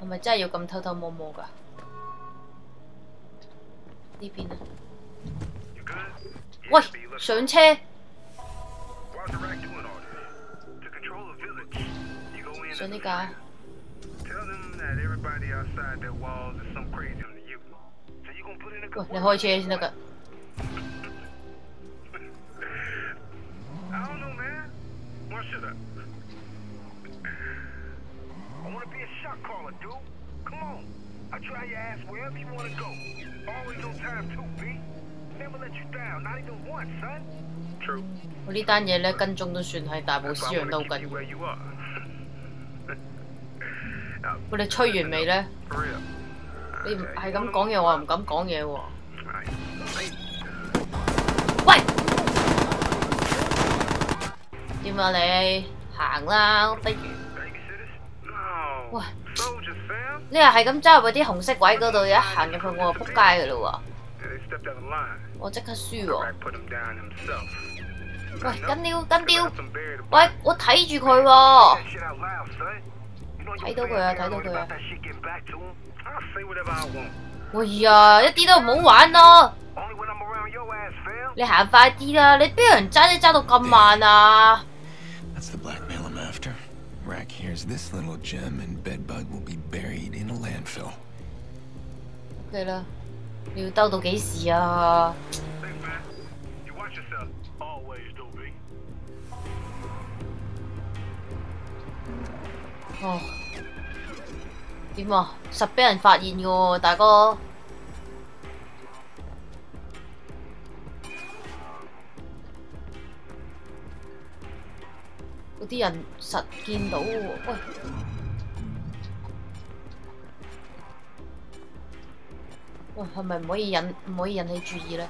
係咪真係要咁偷偷摸摸㗎？呢邊啊！喂，上車！上呢架。喂，你開車先得㗎。我呢單嘢咧跟蹤都算係大埔思陽都好緊要。我哋吹完未咧？你唔係咁講嘢，我又唔敢講嘢喎。喂，點啊你？行啦，不如。喂，你又係咁揸入去啲紅色位嗰度，一行入去我就撲街噶啦喎！我即刻輸喎！喂，跟丟跟丟！喂，我睇住佢喎，睇到佢啊，睇到佢啊！喂呀，一啲都唔好玩咯！你行快啲啦，你邊有人揸車揸到咁慢啊 ？Rack hears this little gem and bedbug will be buried in a landfill. 对啦，你要兜到几时啊？哦，点啊？实俾人发现嘅喎，大哥。 嗰啲人實見到喎，喂！喂，係咪唔可以引唔可以引起注意咧？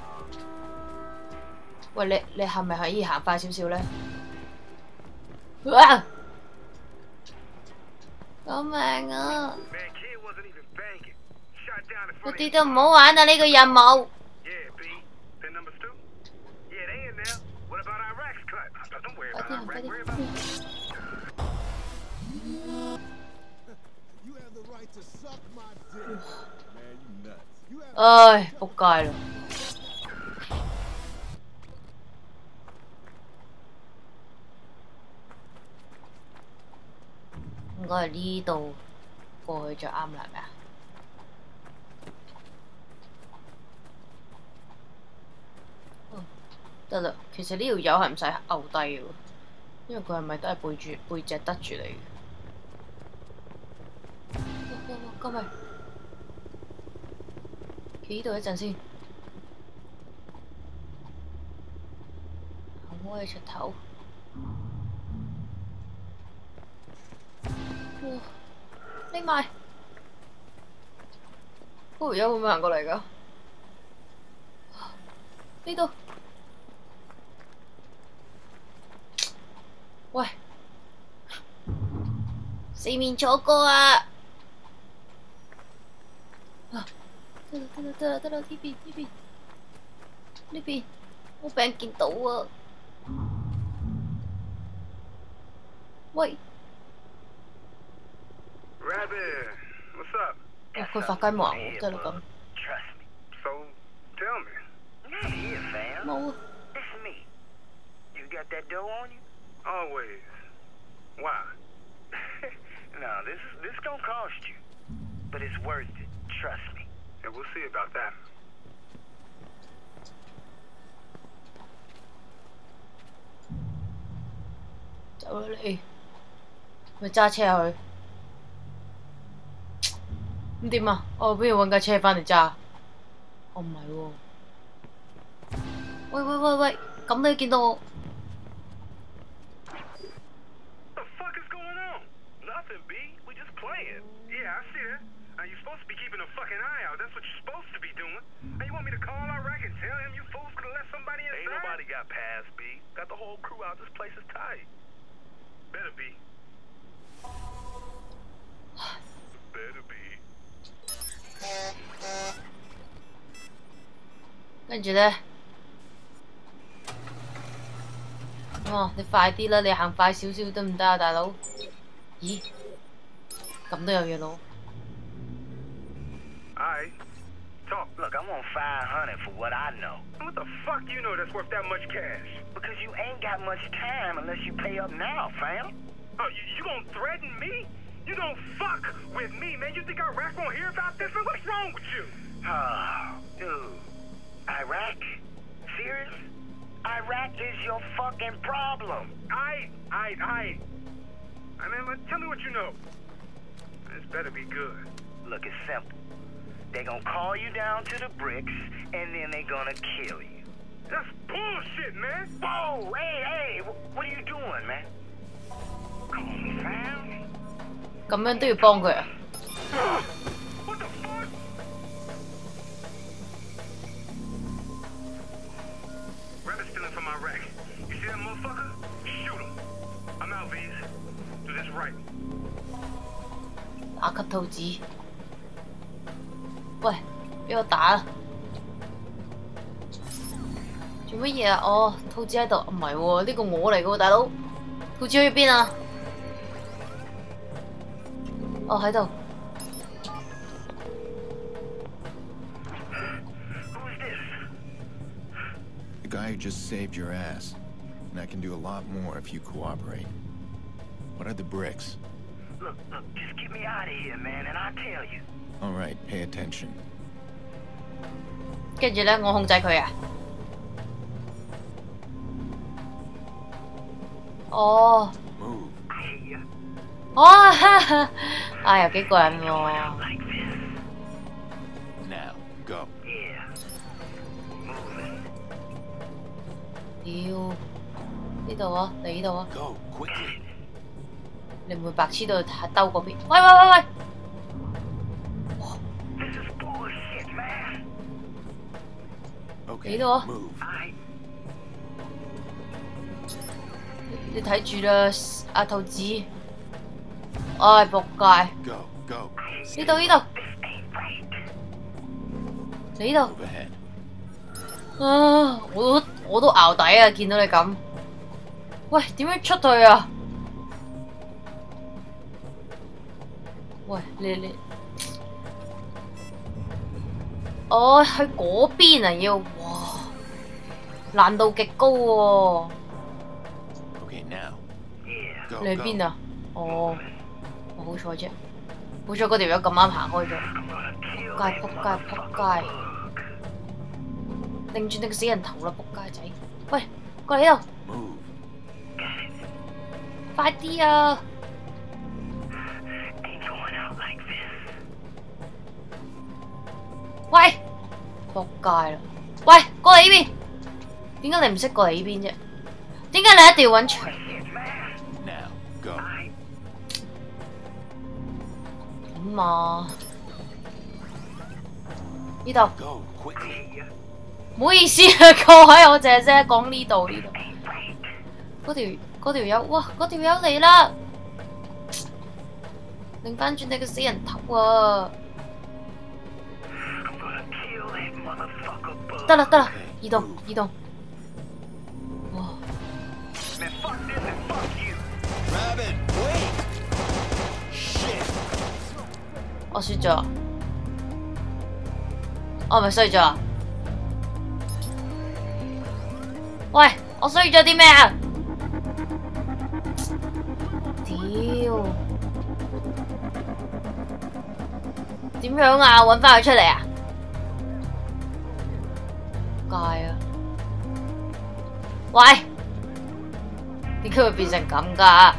喂，你你係咪可以行快少少咧？啊！救命啊！一啲都唔好玩啊！呢個任務。快啲，快啲！唉，仆街啦！應該係呢度過去就啱啦，得啦，其實呢條友係唔使牛低嘅，因為佢係咪都係背住背脊得住你？哇哇哇！救命！企呢度一陣先，行開出頭。哇！匿埋，嗰條友會唔會行過嚟㗎？呢度。喂，四面楚歌啊！啊，得啦得啦得啦得啦，呢邊呢邊呢邊，我俾人見到啊！喂，哦，佢發雞毛喎，得啦咁。冇啊。Always. Why? no, this this gonna cost you, but it's worth it. Trust me. Yeah, we'll see about that. 走啦你，咪揸车去。咁点啊？我不如揾架车返嚟揸。我唔系喎。喂喂喂喂，咁你见到我？ keeping a fucking eye out. That's what you're supposed to be doing. Now, you want me to call our rack and tell him you fools could have let somebody inside? Ain't nobody got past, B. Got the whole crew out. This place is tight. Better be. Better be. 跟住咧，哦，你快啲啦！你行快少少得唔得啊，大佬？ 咦？咁都有嘢攞？ 500 for what I know. What the fuck you know that's worth that much cash? Because you ain't got much time unless you pay up now, fam. Oh, you, you gonna threaten me? You gonna fuck with me, man? You think Iraq won't hear about this? Man, what's wrong with you? Oh, dude. Iraq? Serious? Iraq is your fucking problem. I, I, I. I mean, tell me what you know. This better be good. Look, it's simple. They gonna call you down to the bricks, and then they gonna kill you. That's bullshit, man. Whoa, hey, hey, wh- what are you doing, man? Come on, fam. 咁样都要帮佢啊？ What the fuck? Rabbit's stealing from Iraq. You see that motherfucker? Shoot him. I'm out, V's. Do this right. 打级兔子。 喂，俾我打啦！做乜嘢啊？哦，兔子喺度，唔係喎，呢個我嚟嘅喎，大佬。兔子去邊啊？哦，喺度。The guy who just saved your ass. And I can do a lot more if you cooperate. What are the bricks? Look, look, just get me out of here, man, and I'll tell you. All right, pay attention. 跟住咧，我控制佢啊。哦又幾過癮 Going 喎.屌，呢度啊，你呢度啊.你唔會白痴到兜嗰邊？喂喂喂喂！Move. I 你睇住啦，阿兔子。唉，仆街.呢度呢度.你呢度。啊！我都我都熬底啊！見到你咁。喂，點樣出去啊？喂，你你。哦，去嗰邊啊要，哇！难度极高喎、啊。你去边啊？哦，我好彩啫，好彩嗰条友咁啱行开咗。仆街仆街仆街，拧住拧死人头啦！仆街仔，喂，过嚟呢度，快啲啊！喂，仆街啦！喂，过嚟呢边。点解你唔识过嚟呢边啫？点解你一定要揾墙？咁啊，呢度，唔好意思啊，各位，我姐姐讲呢度呢度，嗰条嗰条友，哇，嗰条友嚟啦，拧翻转你个死人头啊！得啦得啦，移动移动。我輸咗，我咪衰咗？喂，我衰咗啲咩啊？屌！點樣啊？揾翻佢出嚟啊？界啊！喂，點解會變成咁㗎？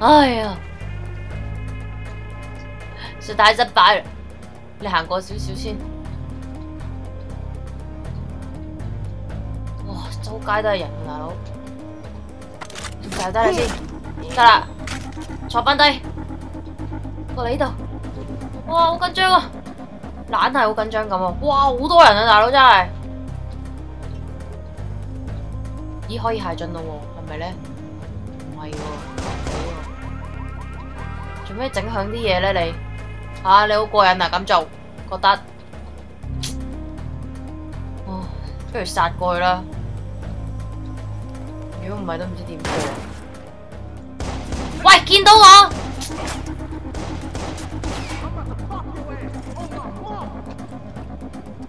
哎呀！實太失敗啦！你行過少少先。哇！周街都係人啊，大佬。就得啦先，得啦，坐翻低，過嚟呢度。哇！好緊張啊，懶係好緊張咁啊！哇！好多人啊，大佬真係。咦？可以下進咯喎，係咪咧？唔係，喎！做咩整響啲嘢咧？你吓、你好過癮啊！咁做，覺得，哦，不如殺過去啦！如果唔係都唔知點做。喂，見到我？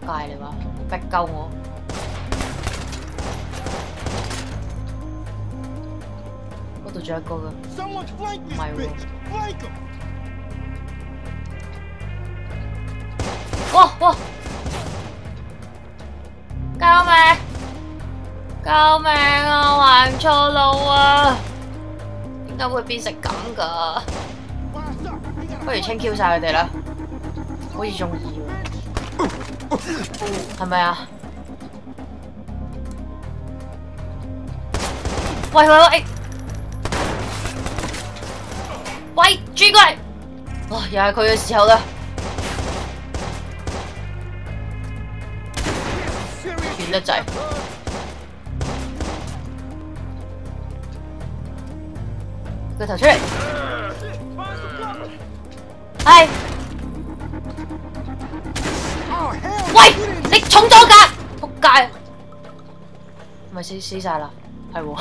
界你話逼鳩我。嗰度仲有一個㗎，唔係喎。哇哇！救命！救命啊！行錯路啊！點解會變成咁㗎？不如清 Q 晒佢哋啦，好似中意喎，係咪啊？喂喂喂！轉過嚟！哇，又係佢嘅時候啦！遠得滯。個頭出嚟，係，喂，你重咗㗎，仆街，咪死死晒啦，係喎，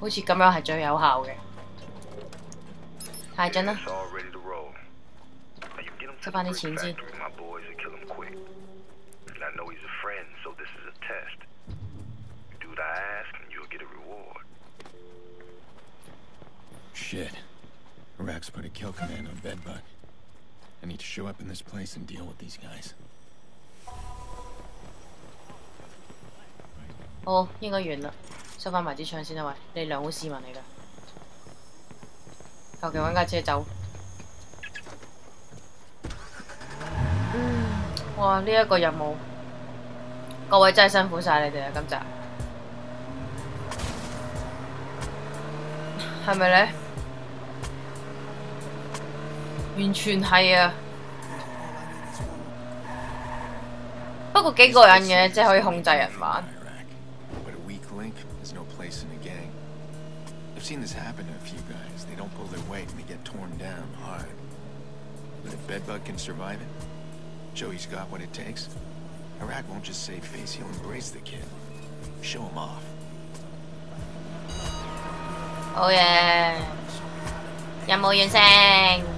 好似咁样系最有效嘅，太准啦，执翻啲钱先。Shit. Iraq's put a kill command on Bedbug. I need to show up in this place and deal with these guys. 好，应该完啦， 收翻埋支槍先啦，喂，你哋良好市民嚟㗎，求其揾架車走。嗯，哇！呢、一個任務，各位真係辛苦晒你哋啊，今集係咪咧？完全係啊！不過幾個人嘅，即係可以控制人玩。seen this happen to a few guys. They don't pull their weight and they get torn down hard. But if Bedbug can survive it, show he's got what it takes, Iraq won't just save face, he'll embrace the kid. Show him off. 好嘢！任务完成。